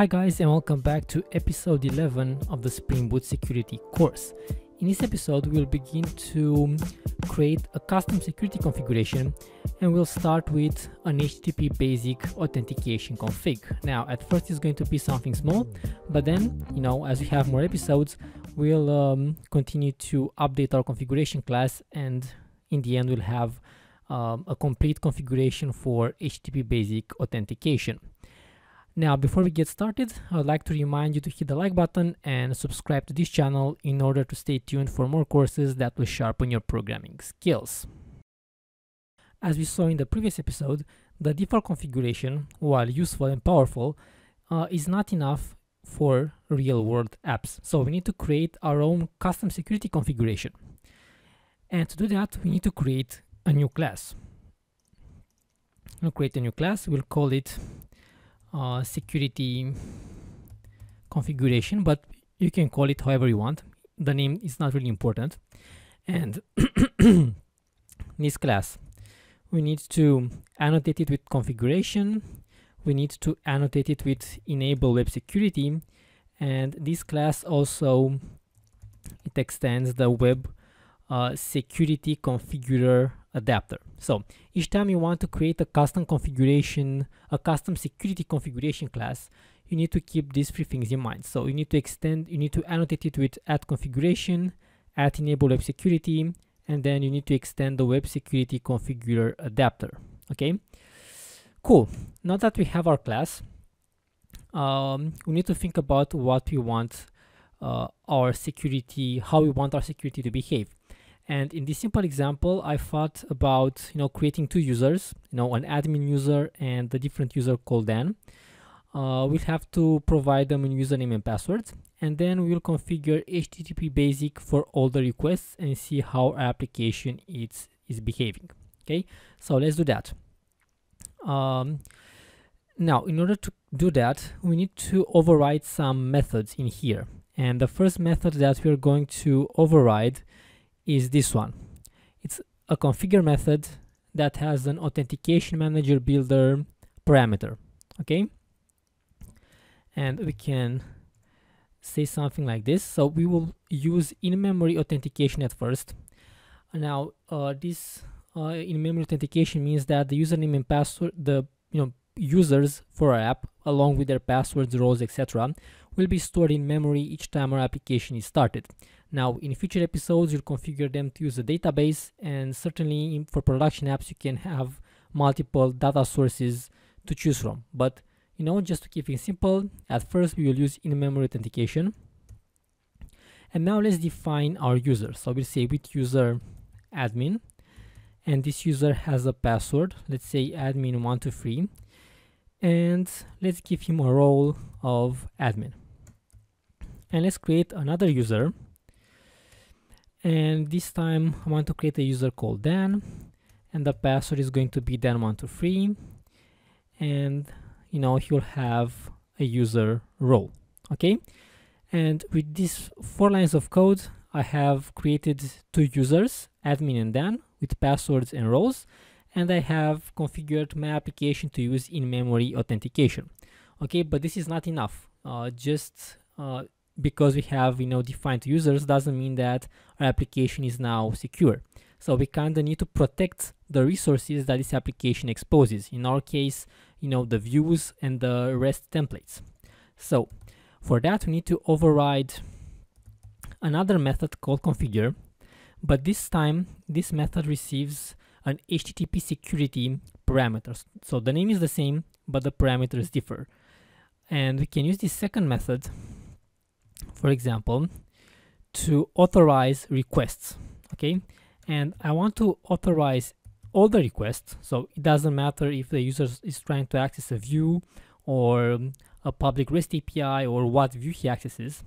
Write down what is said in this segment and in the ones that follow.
Hi guys and welcome back to episode 11 of the Spring Boot security course. In this episode we'll begin to create a custom security configuration and we'll start with an HTTP basic authentication config. Now at first it's going to be something small but then you know as we have more episodes we'll um, continue to update our configuration class and in the end we'll have um, a complete configuration for HTTP basic authentication. Now, before we get started, I would like to remind you to hit the like button and subscribe to this channel in order to stay tuned for more courses that will sharpen your programming skills. As we saw in the previous episode, the default configuration, while useful and powerful, uh, is not enough for real-world apps. So we need to create our own custom security configuration. And to do that, we need to create a new class. We'll create a new class, we'll call it uh, security configuration, but you can call it however you want. The name is not really important. And this class, we need to annotate it with configuration. We need to annotate it with enable web security. And this class also, it extends the web uh, security configurer adapter. So each time you want to create a custom configuration, a custom security configuration class, you need to keep these three things in mind. So you need to extend, you need to annotate it with at configuration, at enable web security, and then you need to extend the web security configurer adapter. Okay, cool. Now that we have our class, um, we need to think about what we want uh, our security, how we want our security to behave. And in this simple example, I thought about, you know, creating two users, you know, an admin user and a different user called Dan. Uh, we'll have to provide them a username and password, and then we'll configure HTTP basic for all the requests and see how our application is, is behaving. Okay, so let's do that. Um, now, in order to do that, we need to override some methods in here. And the first method that we're going to override is this one. It's a configure method that has an authentication manager builder parameter, okay? And we can say something like this. So we will use in-memory authentication at first. Now, uh, this uh, in-memory authentication means that the username and password, the you know users for our app, along with their passwords, roles, etc., will be stored in memory each time our application is started. Now, in future episodes, you'll configure them to use a database, and certainly for production apps, you can have multiple data sources to choose from. But, you know, just to keep things simple, at first we will use in-memory authentication. And now let's define our user. So we'll say with user admin, and this user has a password, let's say admin123, and let's give him a role of admin. And let's create another user and this time I want to create a user called Dan. And the password is going to be Dan123. And you know he'll have a user role okay? And with these four lines of code I have created two users admin and Dan with passwords and roles. And I have configured my application to use in-memory authentication okay? But this is not enough. Uh, just uh, because we have you know defined users doesn't mean that our application is now secure. So we kind of need to protect the resources that this application exposes. In our case you know the views and the rest templates. So for that we need to override another method called configure but this time this method receives an http security parameter so the name is the same but the parameters differ. And we can use this second method for example, to authorize requests, okay? And I want to authorize all the requests, so it doesn't matter if the user is trying to access a view or a public REST API or what view he accesses.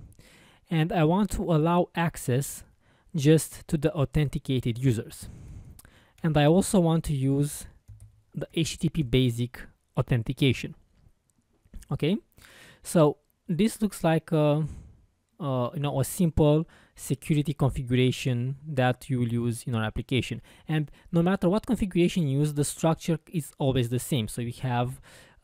And I want to allow access just to the authenticated users. And I also want to use the HTTP basic authentication. Okay, so this looks like a uh, you know a simple security configuration that you will use in our application and no matter what configuration you use the structure is always the same so we have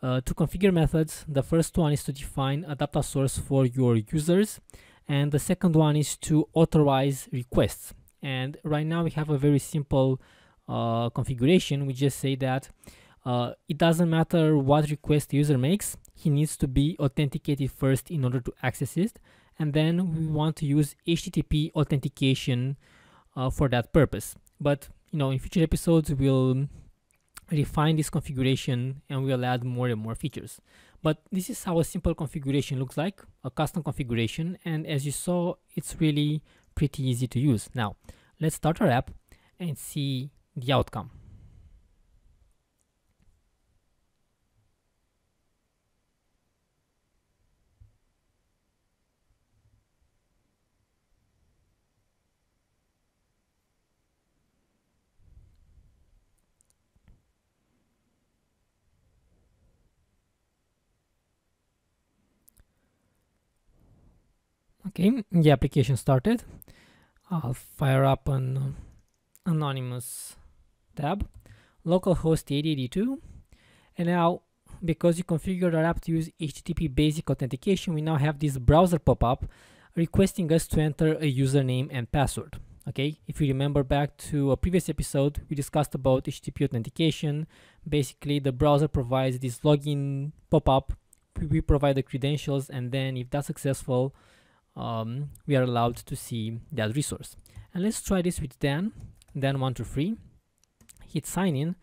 uh, to configure methods, the first one is to define a data source for your users, and the second one is to authorize requests. And right now we have a very simple uh, configuration. We just say that uh, it doesn't matter what request the user makes, he needs to be authenticated first in order to access it. And then we want to use HTTP authentication uh, for that purpose. But you know, in future episodes, we'll refine this configuration and we'll add more and more features. But this is how a simple configuration looks like, a custom configuration. And as you saw, it's really pretty easy to use. Now, let's start our app and see the outcome. Okay, the application started. I'll fire up an uh, anonymous tab, localhost 8082. And now, because you configured our app to use HTTP basic authentication, we now have this browser pop-up requesting us to enter a username and password. Okay, if you remember back to a previous episode, we discussed about HTTP authentication. Basically, the browser provides this login pop-up. We provide the credentials, and then if that's successful, um, we are allowed to see that resource. And let's try this with Dan, Dan123. Hit sign in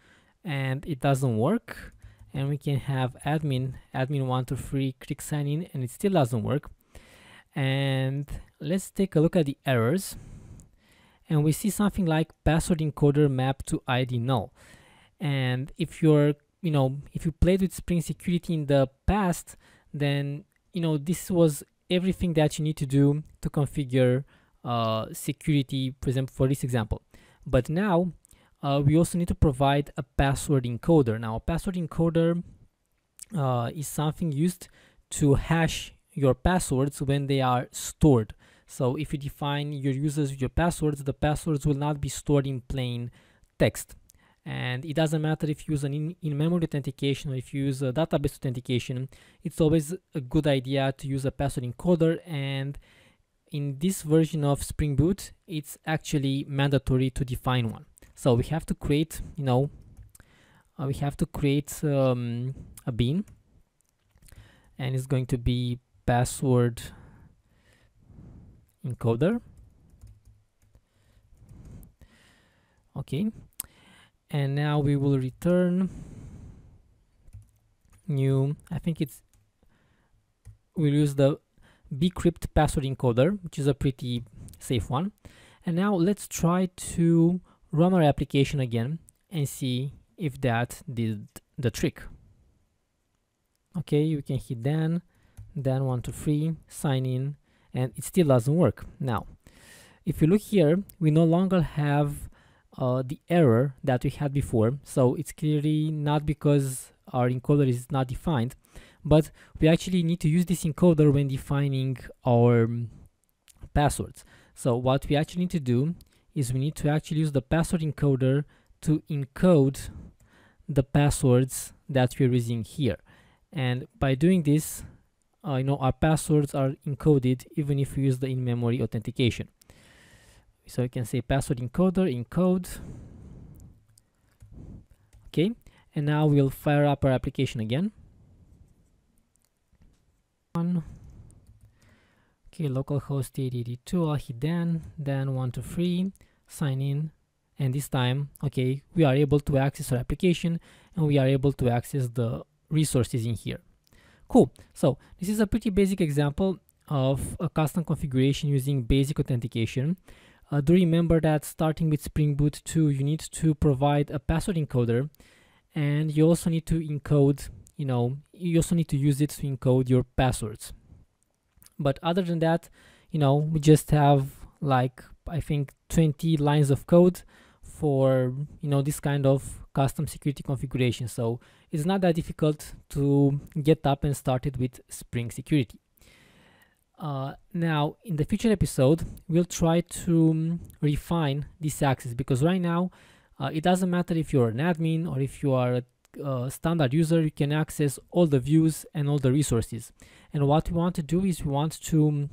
and it doesn't work. And we can have admin, admin123, click sign in and it still doesn't work. And let's take a look at the errors. And we see something like password encoder map to ID null. And if you're, you know, if you played with Spring Security in the past, then, you know, this was everything that you need to do to configure uh, security, for example, for this example. But now uh, we also need to provide a password encoder. Now, a password encoder uh, is something used to hash your passwords when they are stored. So if you define your users with your passwords, the passwords will not be stored in plain text and it doesn't matter if you use an in, in-memory authentication or if you use a database authentication it's always a good idea to use a password encoder. And in this version of Spring Boot it's actually mandatory to define one. So we have to create you know uh, we have to create um, a bean and it's going to be password encoder. Okay and now we will return new I think it's we'll use the bcrypt password encoder which is a pretty safe one. And now let's try to run our application again and see if that did the trick. Okay you can hit Dan Dan one two three sign in and it still doesn't work. Now if you look here we no longer have uh, the error that we had before. So it's clearly not because our encoder is not defined, but we actually need to use this encoder when defining our um, passwords. So what we actually need to do is we need to actually use the password encoder to encode the passwords that we're using here. And by doing this, uh, you know, our passwords are encoded even if we use the in-memory authentication so you can say password encoder encode. Okay and now we'll fire up our application again. Okay localhost 8082 I'll hit Dan Dan one two three sign in. And this time okay we are able to access our application and we are able to access the resources in here. Cool. So this is a pretty basic example of a custom configuration using basic authentication uh, do remember that starting with Spring Boot 2, you need to provide a password encoder and you also need to encode, you know, you also need to use it to encode your passwords. But other than that, you know, we just have like, I think 20 lines of code for, you know, this kind of custom security configuration. So it's not that difficult to get up and started with Spring Security. Uh, now, in the future episode, we'll try to um, refine this access because right now, uh, it doesn't matter if you're an admin or if you are a uh, standard user, you can access all the views and all the resources. And what we want to do is we want to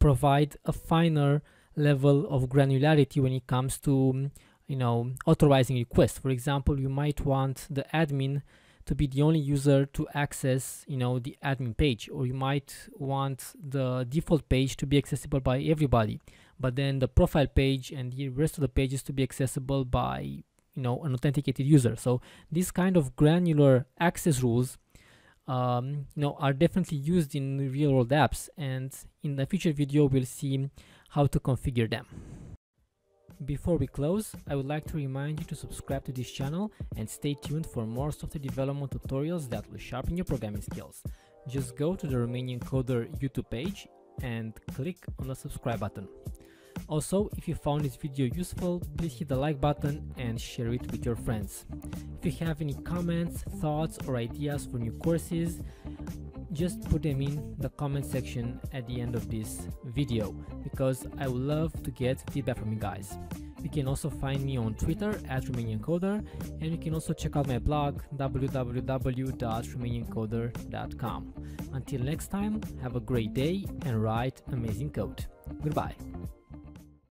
provide a finer level of granularity when it comes to you know authorizing requests for example you might want the admin to be the only user to access you know the admin page or you might want the default page to be accessible by everybody. But then the profile page and the rest of the pages to be accessible by you know an authenticated user. So these kind of granular access rules um, you know are definitely used in real world apps and in the future video we'll see how to configure them before we close, I would like to remind you to subscribe to this channel and stay tuned for more software development tutorials that will sharpen your programming skills. Just go to the Romanian Coder YouTube page and click on the subscribe button. Also, if you found this video useful, please hit the like button and share it with your friends. If you have any comments, thoughts or ideas for new courses, just put them in the comment section at the end of this video because I would love to get feedback from you guys. You can also find me on Twitter at Romanian Coder and you can also check out my blog www.romaniancoder.com. Until next time, have a great day and write amazing code. Goodbye.